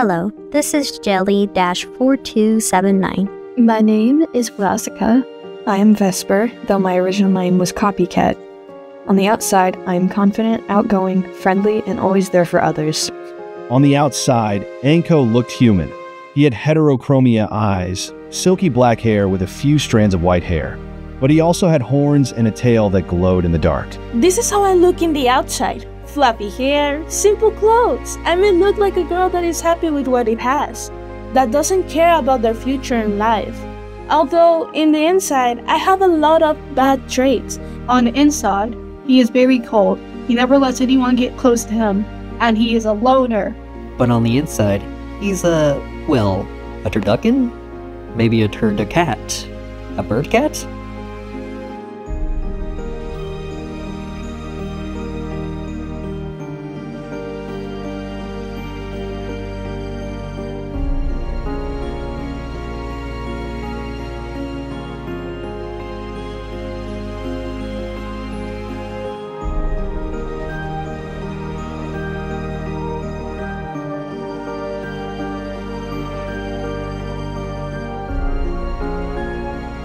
Hello, this is Jelly 4279. My name is Vlasica. I am Vesper, though my original name was Copycat. On the outside, I am confident, outgoing, friendly, and always there for others. On the outside, Anko looked human. He had heterochromia eyes, silky black hair with a few strands of white hair. But he also had horns and a tail that glowed in the dark. This is how I look in the outside. Fluffy hair, simple clothes. I may look like a girl that is happy with what it has, that doesn't care about their future in life. Although, in the inside, I have a lot of bad traits. On the inside, he is very cold. He never lets anyone get close to him, and he is a loner. But on the inside, he's a, well, a turducken? Maybe a turducat? A bird cat?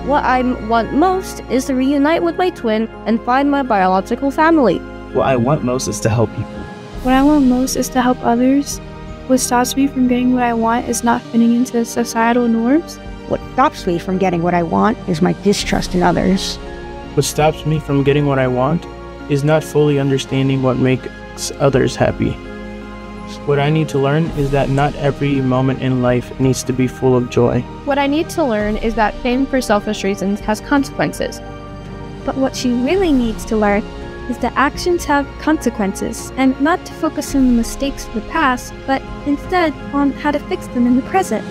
What I want most is to reunite with my twin and find my biological family. What I want most is to help people. What I want most is to help others. What stops me from getting what I want is not fitting into societal norms. What stops me from getting what I want is my distrust in others. What stops me from getting what I want is not fully understanding what makes others happy. What I need to learn is that not every moment in life needs to be full of joy. What I need to learn is that fame for selfish reasons has consequences. But what she really needs to learn is that actions have consequences, and not to focus on the mistakes of the past, but instead on how to fix them in the present.